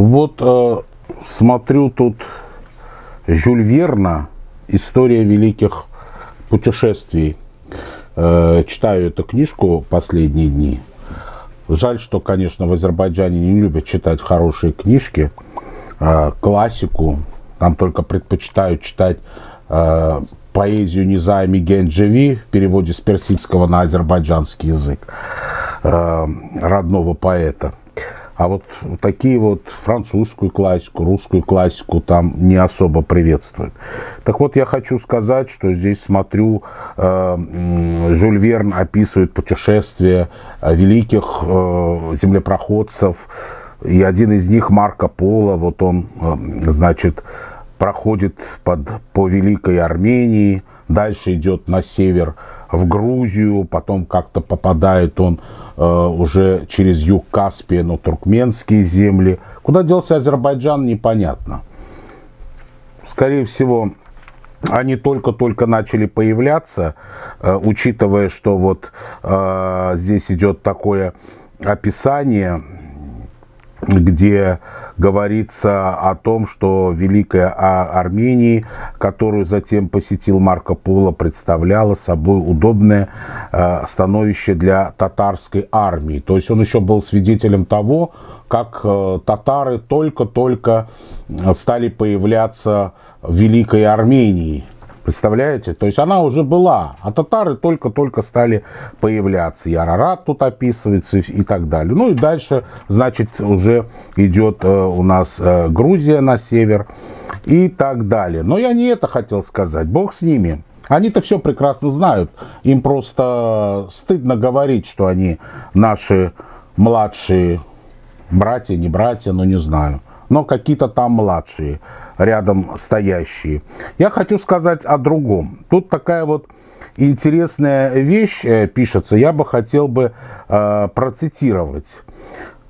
Вот э, смотрю тут Жюль Верна «История великих путешествий». Э, читаю эту книжку последние дни. Жаль, что, конечно, в Азербайджане не любят читать хорошие книжки, э, классику. Там только предпочитают читать э, поэзию Низами Генджеви в переводе с персидского на азербайджанский язык э, родного поэта. А вот такие вот французскую классику, русскую классику там не особо приветствуют. Так вот, я хочу сказать, что здесь смотрю, э, Жюль Верн описывает путешествия э, великих э, землепроходцев, и один из них, Марко Поло, вот он, значит, проходит под, по Великой Армении, дальше идет на север в Грузию, потом как-то попадает он э, уже через юг Каспия на туркменские земли. Куда делся Азербайджан, непонятно. Скорее всего, они только-только начали появляться, э, учитывая, что вот э, здесь идет такое описание, где говорится о том, что Великая Армения, которую затем посетил Марко Поло, представляла собой удобное э, становище для татарской армии. То есть он еще был свидетелем того, как э, татары только-только стали появляться в Великой Армении – Представляете? То есть она уже была, а татары только-только стали появляться. И Арарат тут описывается и так далее. Ну и дальше, значит, уже идет э, у нас э, Грузия на север и так далее. Но я не это хотел сказать. Бог с ними. Они-то все прекрасно знают. Им просто стыдно говорить, что они наши младшие братья, не братья, но не знаю. Но какие-то там младшие рядом стоящие. Я хочу сказать о другом. Тут такая вот интересная вещь э, пишется, я бы хотел бы э, процитировать.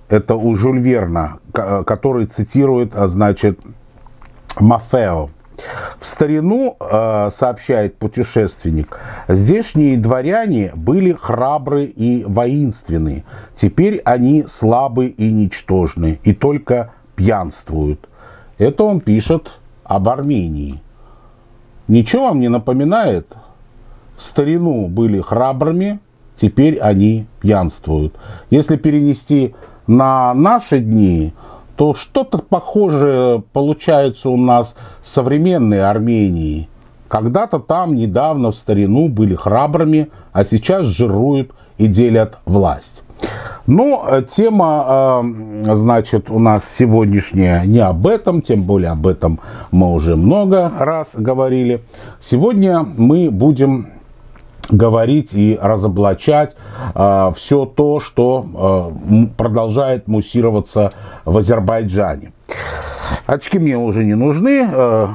Это у Жюль Верна, который цитирует, а, значит, Мафео. В старину, э, сообщает путешественник, здешние дворяне были храбры и воинственны. Теперь они слабы и ничтожны, и только пьянствуют. Это он пишет об Армении. Ничего вам не напоминает? В старину были храбрыми, теперь они пьянствуют. Если перенести на наши дни, то что-то похожее получается у нас в современной Армении. Когда-то там недавно в старину были храбрыми, а сейчас жируют и делят власть. Но э, тема, э, значит, у нас сегодняшняя не об этом, тем более об этом мы уже много раз говорили. Сегодня мы будем говорить и разоблачать э, все то, что продолжает муссироваться в Азербайджане. Очки мне уже не нужны. Э,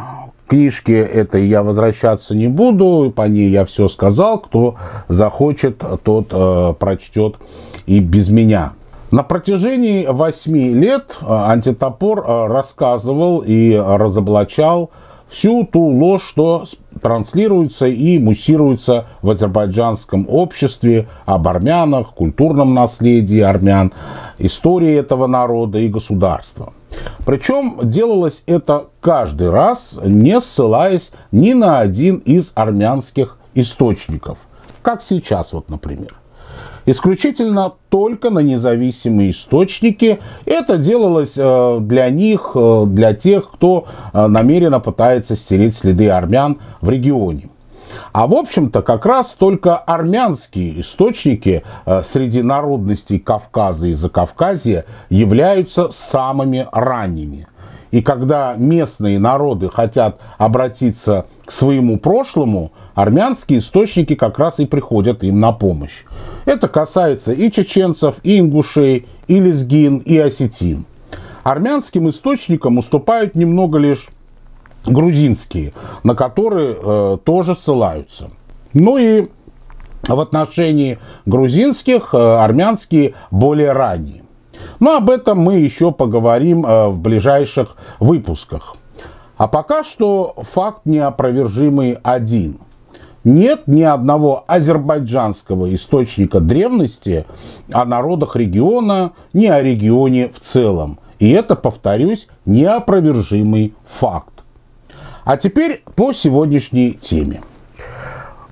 книжки этой я возвращаться не буду, по ней я все сказал. Кто захочет, тот э, прочтет и без меня. На протяжении восьми лет э, антитопор э, рассказывал и разоблачал всю ту ложь, что транслируется и муссируется в азербайджанском обществе об армянах, культурном наследии армян, истории этого народа и государства. Причем делалось это каждый раз, не ссылаясь ни на один из армянских источников, как сейчас вот, например исключительно только на независимые источники. Это делалось э, для них, э, для тех, кто э, намеренно пытается стереть следы армян в регионе. А в общем-то как раз только армянские источники среди народностей Кавказа и Закавказья являются самыми ранними. И когда местные народы хотят обратиться к своему прошлому, армянские источники как раз и приходят им на помощь. Это касается и чеченцев, и ингушей, и лезгин, и осетин. Армянским источникам уступают немного лишь грузинские, на которые э, тоже ссылаются. Ну и в отношении грузинских э, армянские более ранние. Но об этом мы еще поговорим э, в ближайших выпусках. А пока что факт неопровержимый один. Нет ни одного азербайджанского источника древности о народах региона, ни о регионе в целом. И это, повторюсь, неопровержимый факт. А теперь по сегодняшней теме.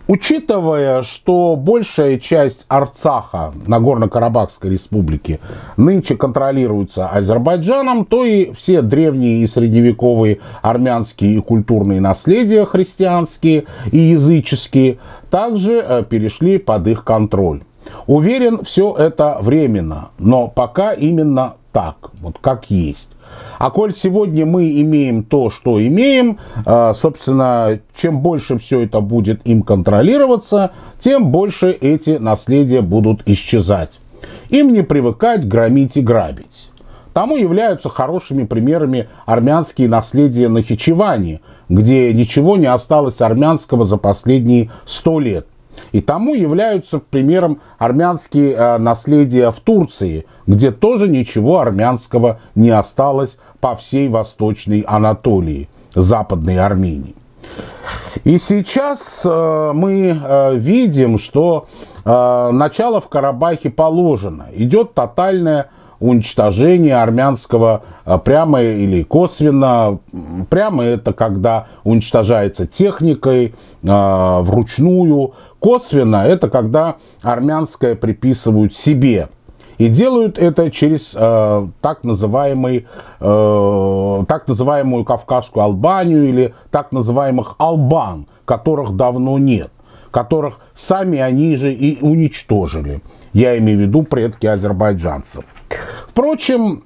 Учитывая, что большая часть Арцаха, Нагорно-Карабахской республики, нынче контролируется Азербайджаном, то и все древние и средневековые армянские и культурные наследия христианские и языческие также э, перешли под их контроль. Уверен, все это временно, но пока именно так, вот как есть. А коль сегодня мы имеем то, что имеем, а, собственно, чем больше все это будет им контролироваться, тем больше эти наследия будут исчезать. Им не привыкать громить и грабить. Тому являются хорошими примерами армянские наследия на Хичеване, где ничего не осталось армянского за последние сто лет. И тому являются примером армянские э, наследия в Турции, где тоже ничего армянского не осталось по всей Восточной Анатолии, Западной Армении. И сейчас э, мы э, видим, что начало в Карабахе положено. Идет тотальное уничтожение армянского прямо или косвенно. Прямо это когда уничтожается техникой, вручную. Косвенно это когда армянское приписывают себе. И делают это через э, так, называемый, э, так называемую Кавказскую Албанию или так называемых албан, которых давно нет, которых сами они же и уничтожили. Я имею в виду предки азербайджанцев. Впрочем,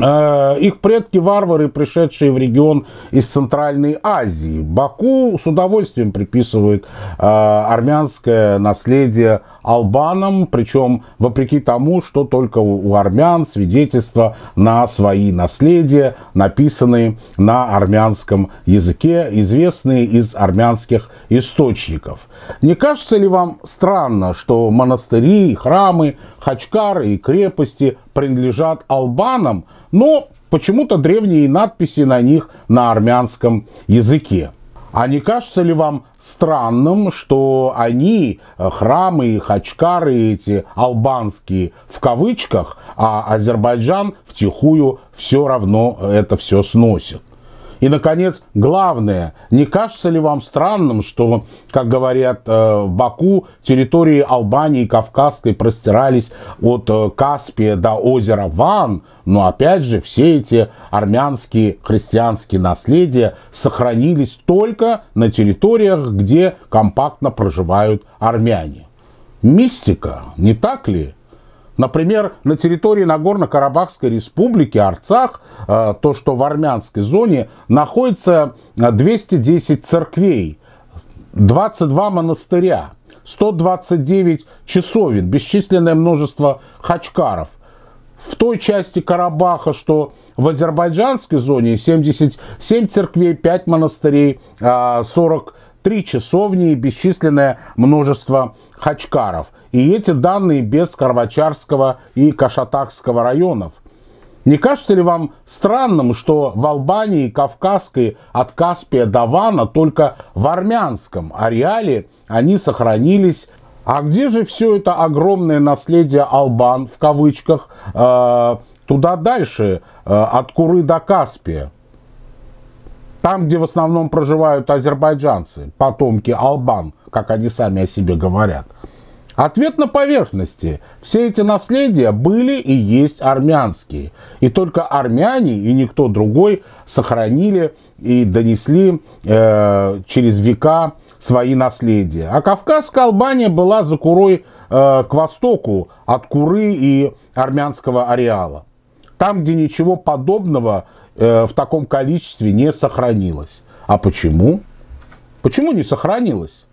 э, их предки-варвары, пришедшие в регион из Центральной Азии. Баку с удовольствием приписывают э, армянское наследие албанам, причем вопреки тому, что только у армян свидетельства на свои наследия, написанные на армянском языке, известные из армянских источников. Не кажется ли вам странно, что монастыри, храмы, хачкары и крепости принадлежат албанам, но почему-то древние надписи на них на армянском языке? А не кажется ли вам странным, что они, э, храмы и хачкары эти албанские в кавычках, а Азербайджан втихую все равно это все сносит? И, наконец, главное, не кажется ли вам странным, что, как говорят э, в Баку, территории Албании и Кавказской простирались от э, Каспия до озера Ван, но опять же все эти армянские христианские наследия сохранились только на территориях, где компактно проживают армяне. Мистика, не так ли? Например, на территории Нагорно-Карабахской республики Арцах, э, то, что в армянской зоне, находится 210 церквей, 22 монастыря, 129 часовен, бесчисленное множество хачкаров. В той части Карабаха, что в азербайджанской зоне, 77 церквей, 5 монастырей, 43 часовни и бесчисленное множество хачкаров. И эти данные без Карвачарского и Кашатакского районов. Не кажется ли вам странным, что в Албании Кавказской от Каспия до Вана только в армянском ареале они сохранились а где же все это огромное наследие албан, в кавычках, э, туда дальше, э, от Куры до Каспия? Там, где в основном проживают азербайджанцы, потомки албан, как они сами о себе говорят. Ответ на поверхности. Все эти наследия были и есть армянские. И только армяне и никто другой сохранили и донесли э, через века свои наследия. А Кавказская Албания была за Курой э, к востоку от Куры и армянского ареала. Там, где ничего подобного э, в таком количестве не сохранилось. А почему? Почему не сохранилось?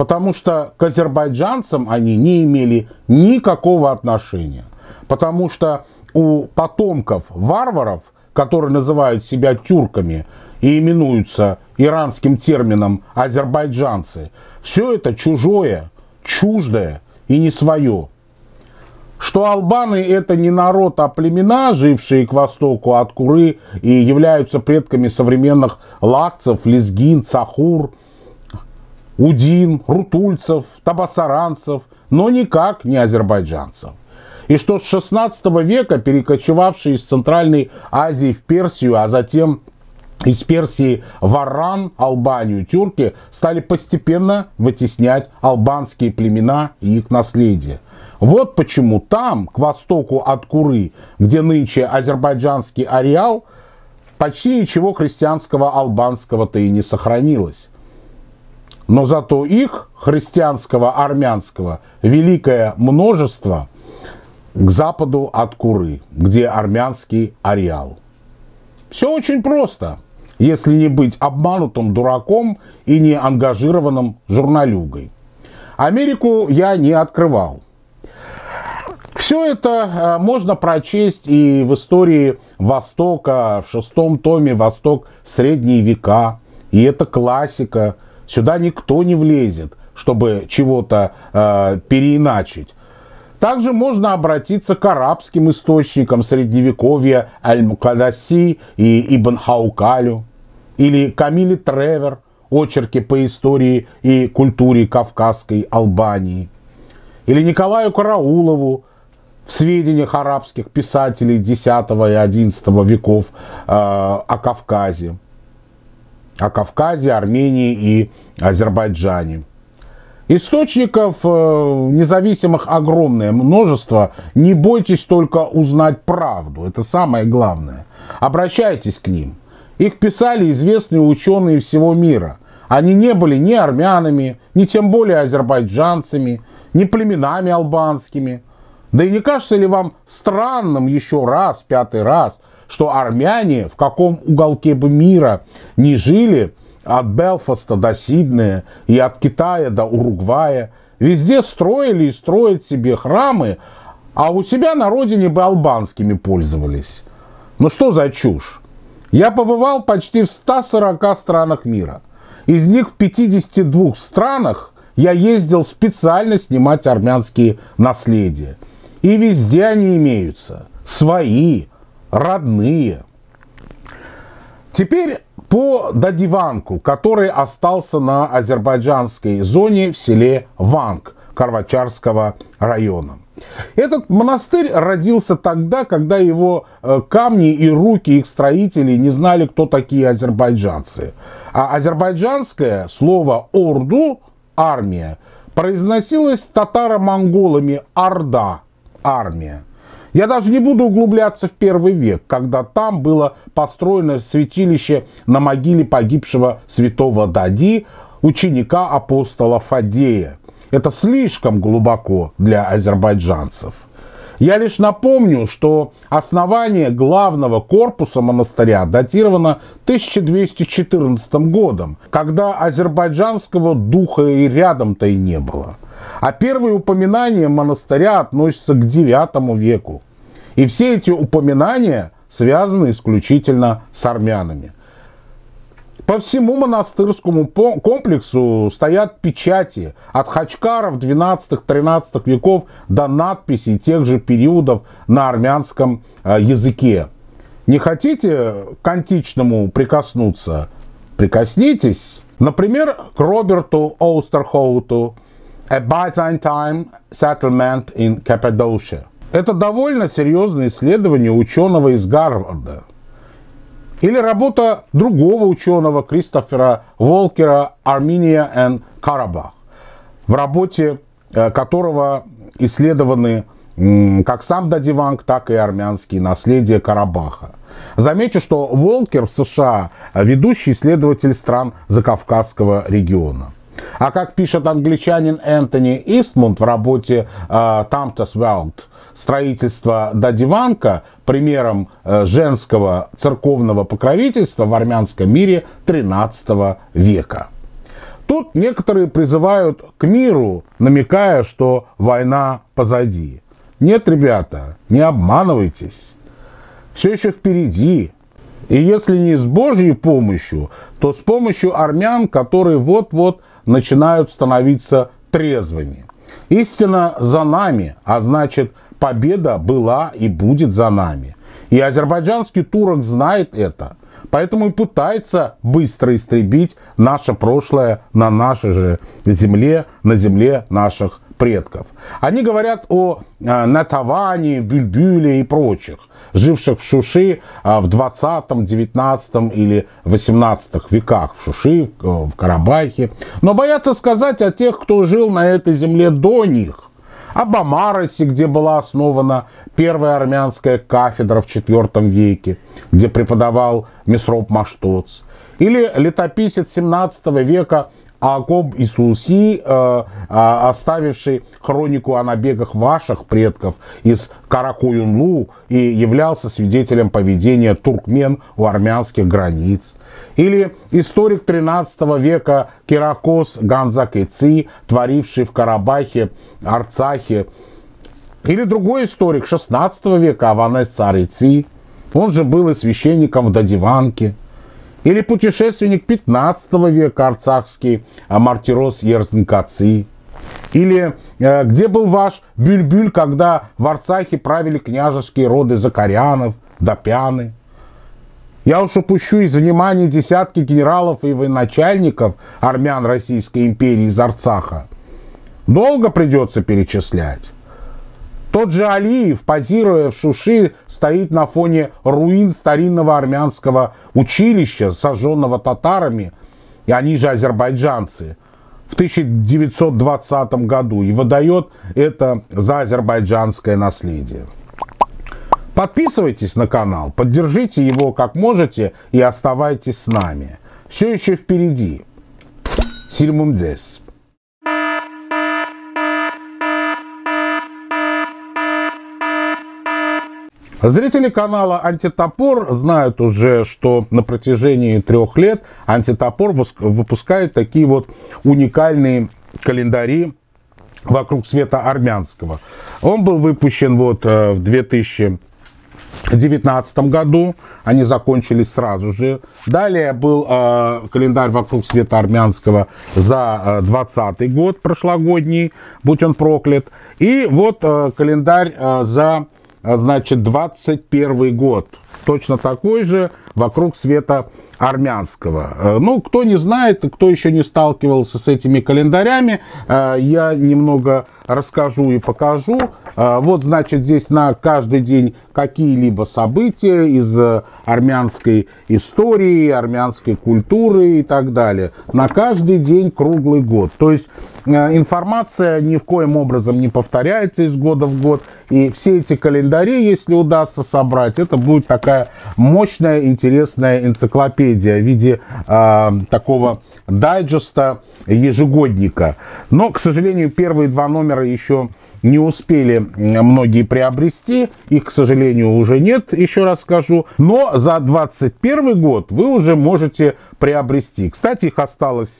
Потому что к азербайджанцам они не имели никакого отношения. Потому что у потомков варваров, которые называют себя тюрками и именуются иранским термином азербайджанцы, все это чужое, чуждое и не свое. Что албаны это не народ, а племена, жившие к востоку от Куры и являются предками современных лакцев, лезгин, цахур – Удин, Рутульцев, Табасаранцев, но никак не азербайджанцев. И что с 16 века перекочевавшие из Центральной Азии в Персию, а затем из Персии в Аран, Албанию, тюрки стали постепенно вытеснять албанские племена и их наследие. Вот почему там, к востоку от Куры, где нынче азербайджанский ареал, почти ничего христианского албанского-то и не сохранилось. Но зато их, христианского, армянского, великое множество к западу от Куры, где армянский ареал. Все очень просто если не быть обманутым дураком и не ангажированным журналюгой. Америку я не открывал. Все это э, можно прочесть и в истории Востока, в шестом томе «Восток в средние века». И это классика. Сюда никто не влезет, чтобы чего-то э, переиначить. Также можно обратиться к арабским источникам средневековья Аль-Мукадаси и Ибн Хаукалю или Камиле Тревер, очерки по истории и культуре Кавказской Албании, или Николаю Караулову в сведениях арабских писателей X и XI веков э, о Кавказе, о Кавказе, Армении и Азербайджане. Источников э, независимых огромное множество. Не бойтесь только узнать правду. Это самое главное. Обращайтесь к ним. Их писали известные ученые всего мира. Они не были ни армянами, ни тем более азербайджанцами, ни племенами албанскими. Да и не кажется ли вам странным еще раз, пятый раз, что армяне в каком уголке бы мира не жили, от Белфаста до Сиднея и от Китая до Уругвая, везде строили и строят себе храмы, а у себя на родине бы албанскими пользовались. Ну что за чушь? Я побывал почти в 140 странах мира. Из них в 52 странах я ездил специально снимать армянские наследия. И везде они имеются. Свои, родные. Теперь по Дадиванку, который остался на азербайджанской зоне в селе Ванг Карвачарского района. Этот монастырь родился тогда, когда его э, камни и руки их строителей не знали, кто такие азербайджанцы. А азербайджанское слово «орду» – армия произносилось татаро-монголами «орда» – армия. Я даже не буду углубляться в первый век, когда там было построено святилище на могиле погибшего святого Дади, ученика апостола Фадея. Это слишком глубоко для азербайджанцев. Я лишь напомню, что основание главного корпуса монастыря датировано 1214 годом, когда азербайджанского духа и рядом-то и не было. А первые упоминания монастыря относятся к IX веку. И все эти упоминания связаны исключительно с армянами. По всему монастырскому комплексу стоят печати от хачкаров 12-13 веков до надписей тех же периодов на армянском э, языке. Не хотите к античному прикоснуться? Прикоснитесь. Например, к Роберту Оустерхоуту «A Byzantine Settlement in Cappadocia». Это довольно серьезное исследование ученого из Гарварда – или работа другого ученого Кристофера Волкера «Armenia and Karabakh», в работе э, которого исследованы как сам Дадиванг, так и армянские наследия Карабаха. Замечу, что Волкер в США ведущий исследователь стран Закавказского региона. А как пишет англичанин Энтони Истмунд в работе «Тамтас uh, Welt», строительство Дадиванка примером э, женского церковного покровительства в армянском мире XIII века. Тут некоторые призывают к миру, намекая, что война позади. Нет, ребята, не обманывайтесь. Все еще впереди. И если не с Божьей помощью, то с помощью армян, которые вот-вот начинают становиться трезвыми. Истина за нами, а значит победа была и будет за нами. И азербайджанский турок знает это. Поэтому и пытается быстро истребить наше прошлое на нашей же земле, на земле наших предков. Они говорят о э, Натаване, Бюльбюле и прочих, живших в Шуши в 20, 19 или 18 веках, в Шуши, в Карабахе. Но боятся сказать о тех, кто жил на этой земле до них об Амаросе, где была основана первая армянская кафедра в IV веке, где преподавал Месроп Маштоц, или летописец 17 века Акоб Исуси, э, оставивший хронику о набегах ваших предков из Каракуюнлу и являлся свидетелем поведения туркмен у армянских границ. Или историк 13 века Киракос Ганзакэци, творивший в Карабахе, Арцахе. Или другой историк 16 века Аванес Царици, он же был и священником в Дадиванке. Или путешественник 15 века арцахский Мартирос Ерзнкаци. Или э, где был ваш Бюльбюль, когда в Арцахе правили княжеские роды Закарянов, Допяны? Я уж упущу из внимания десятки генералов и военачальников армян Российской империи из Арцаха. Долго придется перечислять. Тот же Алиев, позируя в Шуши, стоит на фоне руин старинного армянского училища, сожженного татарами, и они же азербайджанцы, в 1920 году и выдает это за азербайджанское наследие. Подписывайтесь на канал, поддержите его как можете и оставайтесь с нами. Все еще впереди. Сильмумдес. Зрители канала Антитопор знают уже, что на протяжении трех лет Антитопор выпускает такие вот уникальные календари вокруг света армянского. Он был выпущен вот э, в 2019 году, они закончились сразу же. Далее был э, календарь вокруг света армянского за 20 э, год прошлогодний, будь он проклят. И вот э, календарь э, за значит, 21 год. Точно такой же вокруг света армянского. Э, ну, кто не знает, кто еще не сталкивался с этими календарями, э, я немного расскажу и покажу. Э, вот, значит, здесь на каждый день какие-либо события из армянской истории, армянской культуры и так далее. На каждый день круглый год. То есть информация ни в коем образом не повторяется из года в год. И все эти календари, если удастся собрать, это будет такая мощная, интересная энциклопедия энциклопедия в виде э, такого дайджеста, ежегодника. Но, к сожалению, первые два номера еще не успели многие приобрести. Их, к сожалению, уже нет, еще раз скажу. Но за 2021 год вы уже можете приобрести. Кстати, их осталось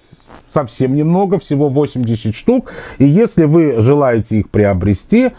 совсем немного, всего 80 штук. И если вы желаете их приобрести,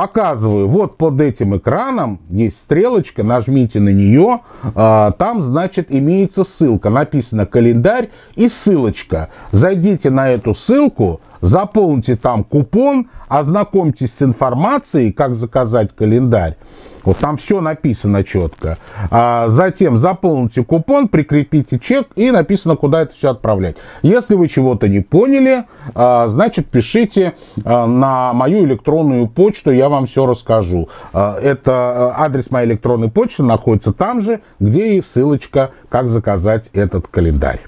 показываю, вот под этим экраном есть стрелочка, нажмите на нее, а, там, значит, имеется ссылка, написано календарь и ссылочка. Зайдите на эту ссылку, заполните там купон, ознакомьтесь с информацией, как заказать календарь. Вот там все написано четко. А затем заполните купон, прикрепите чек и написано, куда это все отправлять. Если вы чего-то не поняли, а, значит пишите а, на мою электронную почту, я вам все расскажу. А, это адрес моей электронной почты находится там же, где и ссылочка, как заказать этот календарь.